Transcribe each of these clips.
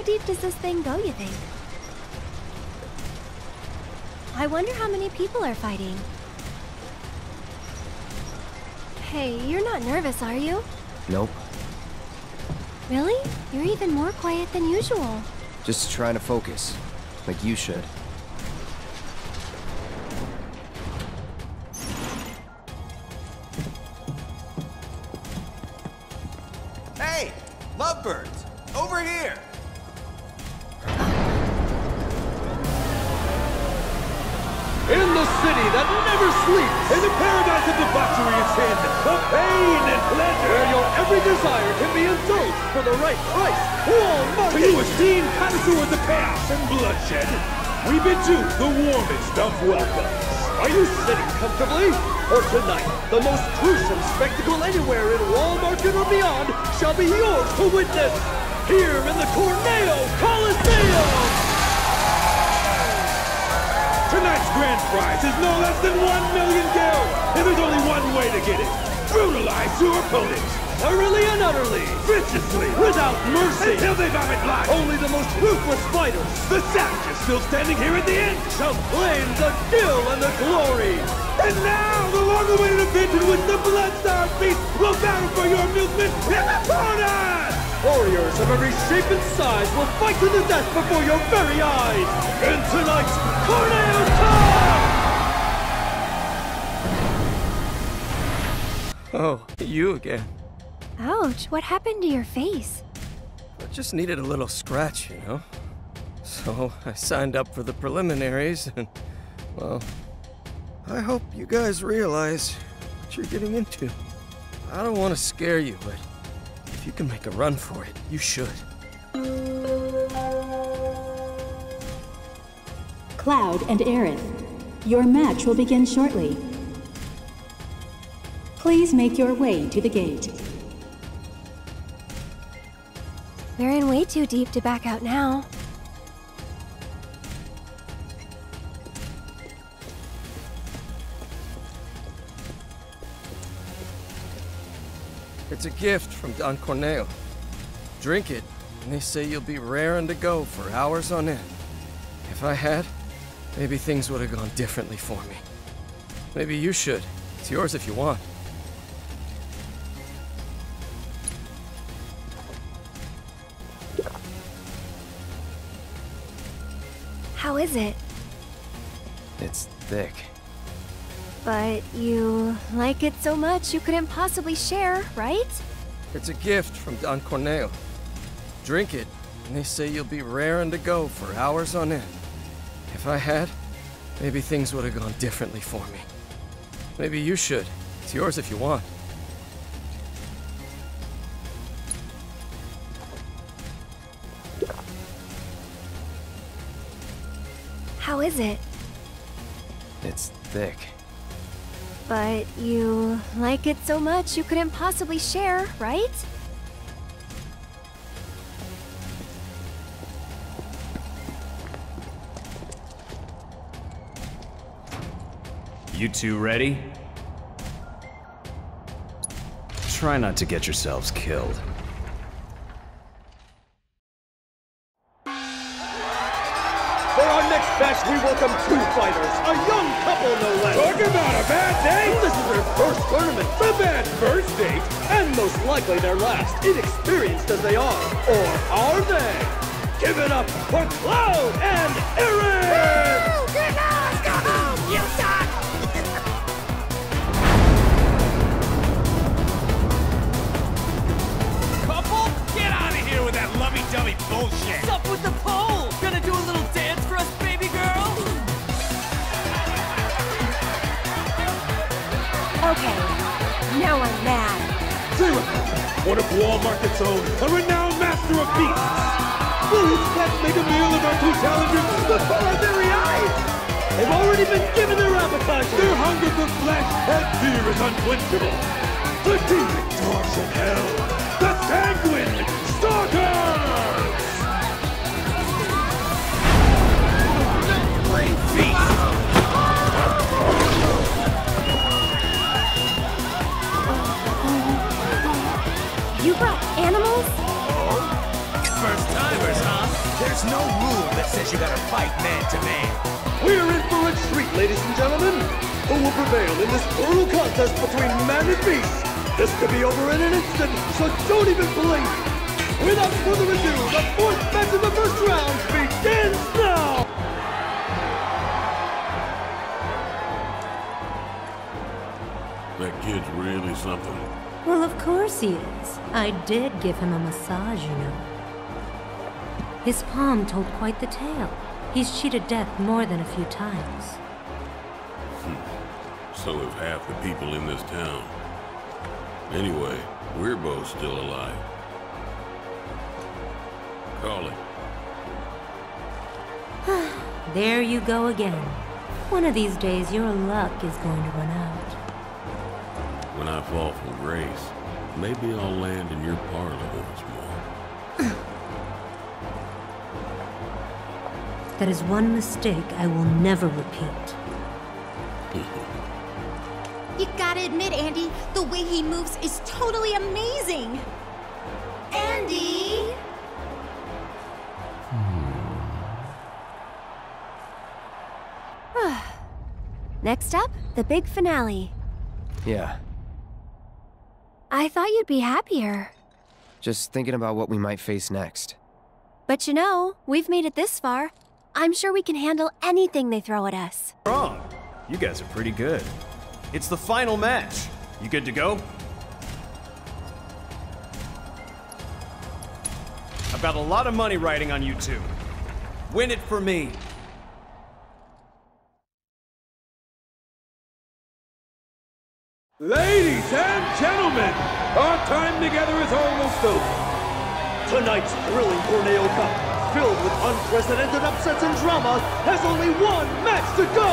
How deep does this thing go, you think? I wonder how many people are fighting. Hey, you're not nervous, are you? Nope. Really? You're even more quiet than usual. Just trying to focus. Like you should. Hey! Lovebirds! Over here! In the city that never sleeps, in the paradise of debauchery and sin, of pain and pleasure, where your every desire can be indulged for the right price. Market! To you esteemed connoisseurs of chaos and bloodshed, we bid you the warmest of welcomes. Are you sitting comfortably? Or tonight, the most gruesome spectacle anywhere in Wall Market or beyond shall be yours to witness, here in the Corneo Coliseum! Tonight's grand prize is no less than one million gil, and there's only one way to get it. Brutalize your opponents. Thoroughly and utterly, viciously, without mercy. Until they vomit blood. Only the most ruthless fighters, the savages still standing here at the end, shall claim the gil and the glory. And now, the long-awaited event in which the Blood-Starved Beast will battle for your amusement in the bonus! Warriors of every shape and size will fight to the death before your very eyes! In tonight's Corneo Cup! Oh, you again. Ouch, what happened to your face? I just needed a little scratch, you know? So I signed up for the preliminaries, and, well, I hope you guys realize what you're getting into. I don't want to scare you, but if you can make a run for it, you should. Cloud and Aerith, your match will begin shortly. Please make your way to the gate. We're in way too deep to back out now. It's a gift from Don Corneo. Drink it, and they say you'll be raring to go for hours on end. If I had, maybe things would have gone differently for me. Maybe you should. It's yours if you want. How is it? It's thick. But you like it so much you couldn't possibly share, right? It's a gift from Don Corneo. Drink it, and they say you'll be raring to go for hours on end. If I had, maybe things would have gone differently for me. Maybe you should. It's yours if you want. How is it? It's thick. But you like it so much you couldn't possibly share, right? You two ready? Try not to get yourselves killed. For our next match, we welcome two fighters, a young couple no less. Talk about a bad day! This is their first tournament, the bad first date, and most likely their last, inexperienced as they are. Or are they? Give it up for Cloud and Aerith! Couple? Get out of here with that lovey-dovey bullshit! What's up with the pole? One of Wall Market's own, a renowned master of beasts. Will his pet make a meal of our two challengers before our very eyes? They've already been given their appetizer. Their hunger for flesh and fear is unquenchable. The demon dogs of hell, the sanguine prevail in this brutal contest between man and beast? This could be over in an instant, so don't even blink. Without further ado, the fourth match of the first round begins now! That kid's really something. Well, of course he is. I did give him a massage, you know. His palm told quite the tale. He's cheated death more than a few times. So have half the people in this town. Anyway, we're both still alive. Call it. There you go again. One of these days, your luck is going to run out. When I fall from grace, maybe I'll land in your parlor once more. That is one mistake I will never repeat. Way he moves is totally amazing. Andy! Hmm. Next up, the big finale. Yeah, I thought you'd be happier. just thinking about what we might face next. But you know, we've made it this far. I'm sure we can handle anything they throw at us. Wrong. You guys are pretty good. It's the final match. You good to go? I've got a lot of money riding on you two. Win it for me. Ladies and gentlemen, our time together is almost over. Tonight's thrilling Corneo Cup, filled with unprecedented upsets and drama, has only one match to go!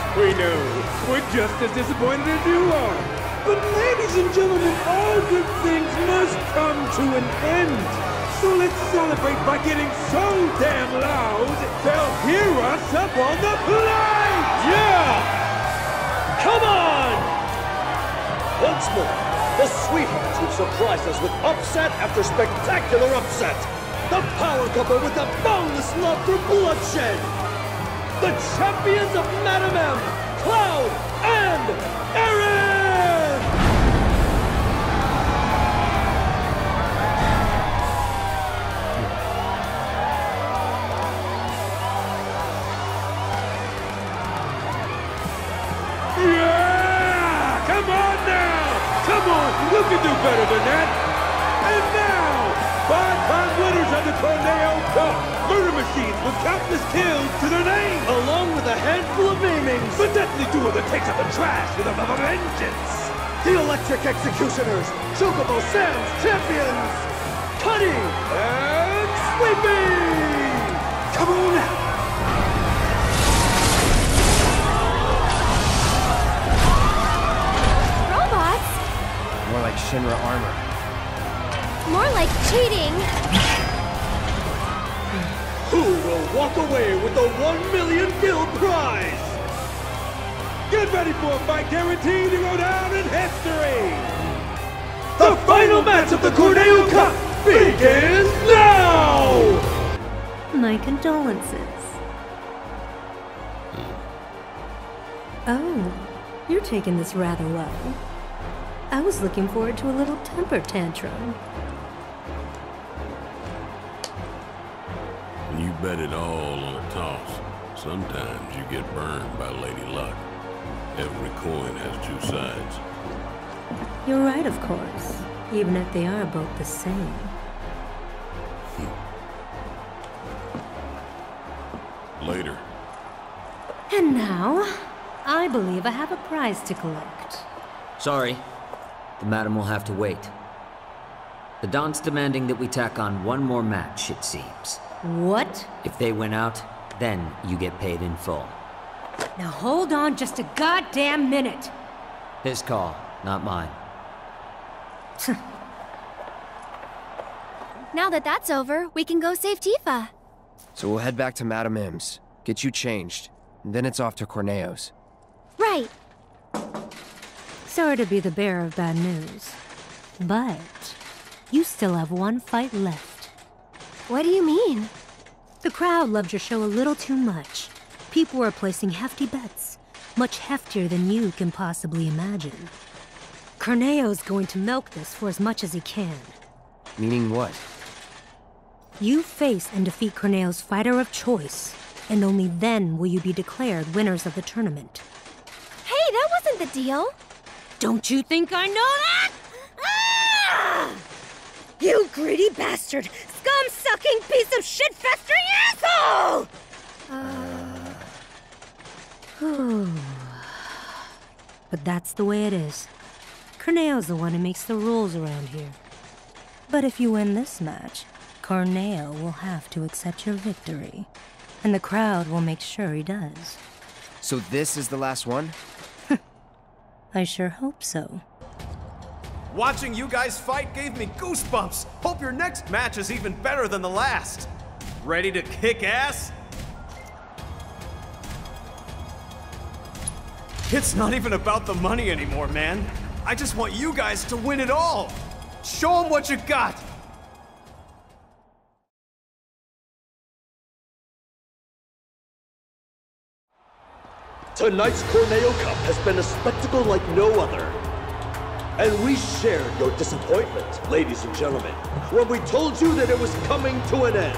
we know. We're just as disappointed as you are. But ladies and gentlemen, all good things must come to an end. So let's celebrate by getting so damn loud, they'll hear us up on the plate! Yeah! Come on! Once more, the sweethearts who surprised us with upset after spectacular upset. The power couple with the boundless love for bloodshed. The champions of Madam M, Cloud and Aerith! Yeah! Come on now! Come on! You can do better than that! And now, five-time winners of the Corneo Cup! Murder machines with countless kills to their name! Along with a handful of maimings! The deadly duo that takes out the trash with a vengeance! The Electric Executioners! Chocobo Sam's champions! Cutter and Sweeper! Come on now! Robots? More like Shinra armor. More like cheating. Will walk away with the 1 million gil prize? Get ready for a fight guaranteed to go down in history! The final match of the Corneo Cup begins now! My condolences. Oh, you're taking this rather well. I was looking forward to a little temper tantrum. Bet it all on a toss, sometimes you get burned by Lady Luck. Every coin has two sides. You're right, of course, even if they are both the same. Hmm. Later. And now, I believe I have a prize to collect. Sorry. The madam will have to wait. The Don's demanding that we tack on one more match, it seems. What? If they win out, then you get paid in full. Now hold on just a goddamn minute. His call, not mine. Now that that's over, we can go save Tifa. So we'll head back to Madame M's, get you changed, and then it's off to Corneo's. Right. Sorry to be the bearer of bad news. But you still have one fight left. What do you mean? The crowd loved your show a little too much. People were placing hefty bets, much heftier than you can possibly imagine. Corneo's going to milk this for as much as he can. Meaning what? You face and defeat Corneo's fighter of choice, and only then will you be declared winners of the tournament. Hey, that wasn't the deal. Don't you think I know that? You greedy bastard! Scum-sucking piece of shit-festering asshole! Uh... but that's the way it is. Corneo's the one who makes the rules around here. But if you win this match, Corneo will have to accept your victory. And the crowd will make sure he does. So this is the last one? I sure hope so. Watching you guys fight gave me goosebumps. Hope your next match is even better than the last. Ready to kick ass? It's not even about the money anymore, man. I just want you guys to win it all. Show them what you got. Tonight's Corneo Cup has been a spectacle like no other. And we shared your disappointment, ladies and gentlemen, when we told you that it was coming to an end.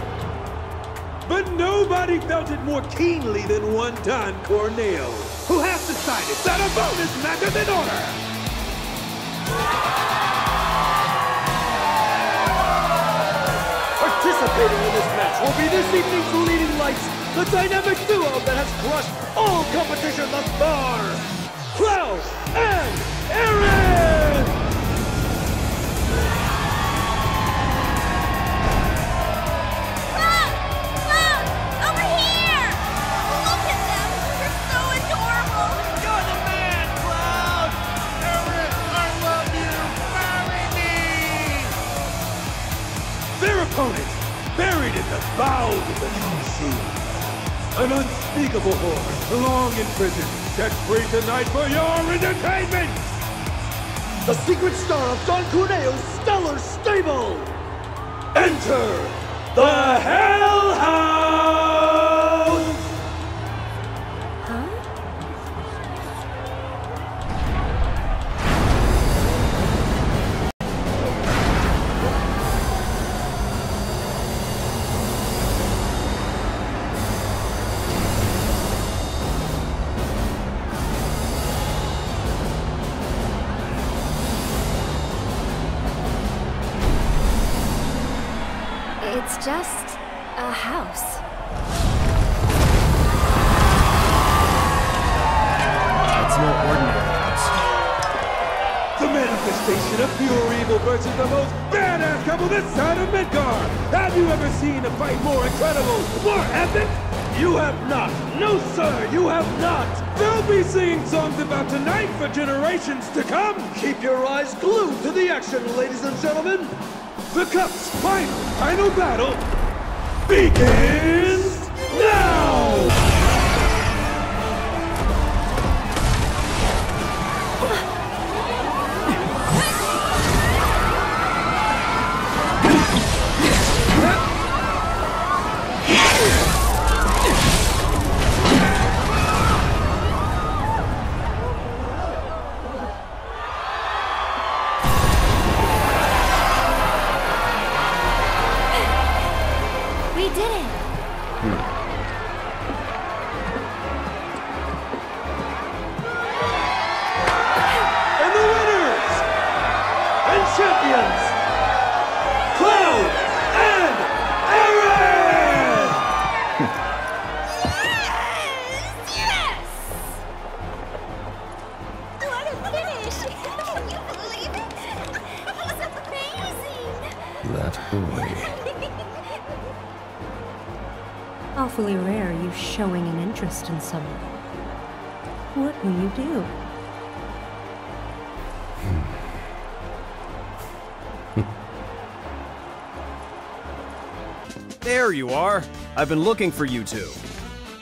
But nobody felt it more keenly than one Don Corneo, who has decided that a bonus match is in order. Participating in this match will be this evening's leading lights, the dynamic duo that has crushed all competition thus far, An unspeakable horror, long imprisoned, set free tonight for your entertainment! The secret star of Don Corneo's stellar stable! Enter the Hellhounds! Just a house. It's no ordinary house. The manifestation of pure evil versus the most badass couple this side of Midgard! Have you ever seen a fight more incredible, more epic? You have not! No, sir, you have not! They'll be singing songs about tonight for generations to come! Keep your eyes glued to the action, ladies and gentlemen! The Cup's final, final battle begins now! There you are. I've been looking for you two.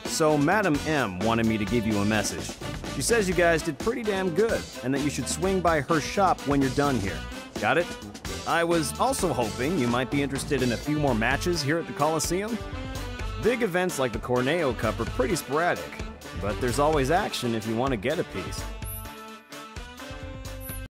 So, Madam M wanted me to give you a message. She says you guys did pretty damn good, and that you should swing by her shop when you're done here. Got it? I was also hoping you might be interested in a few more matches here at the Coliseum. Big events like the Corneo Cup are pretty sporadic, but there's always action if you want to get a piece.